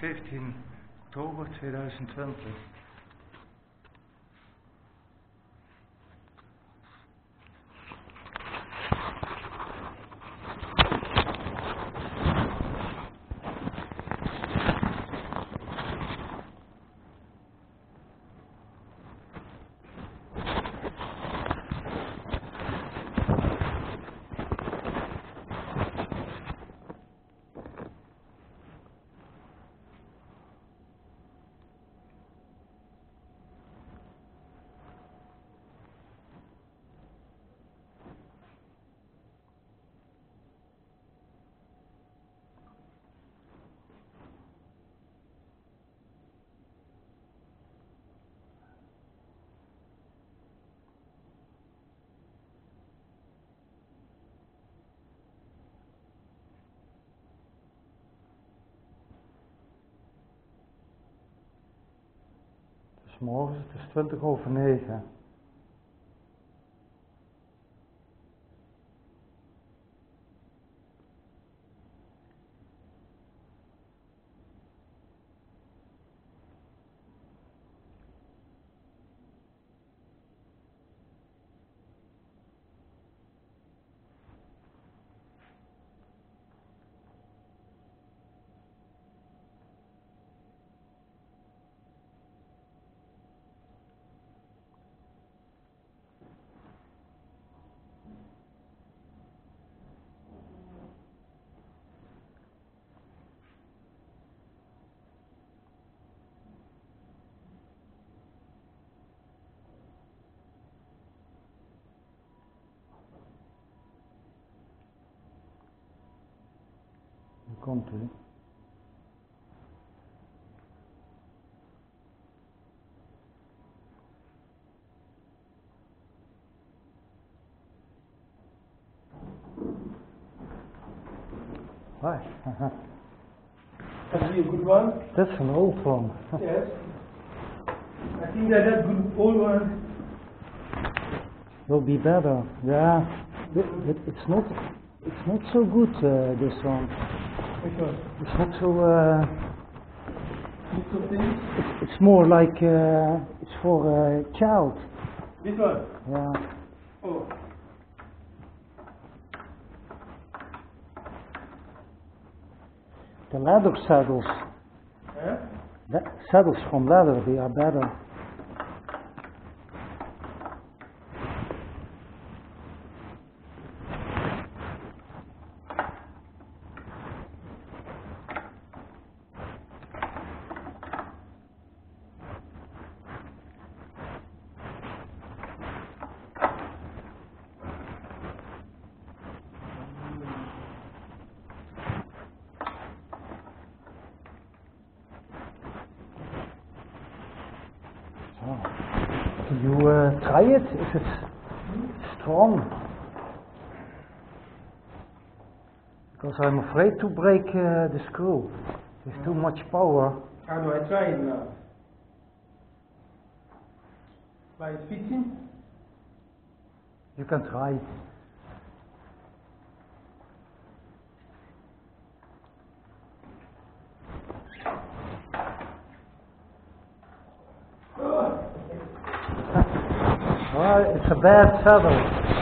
17 October 2020. Het is morgen, het is 20 over 9. Komt u. Hi. That'd be a good one. That's an old one. Yes. I think that that good old one. Will be better. Yeah. But, but it's not. It's not so good. Uh, this one. One? It's not so. Uh, Little things. it's, it's more like. Uh, it's for a child. This one. Yeah. Oh. The leather saddles. Huh? The saddles from leather. They are better. So, can you uh, try it if it? Is it strong? Because I'm afraid to break uh, the screw. There's too much power. How do I try it now? By it fitting? You can try. Well, it's a bad saddle.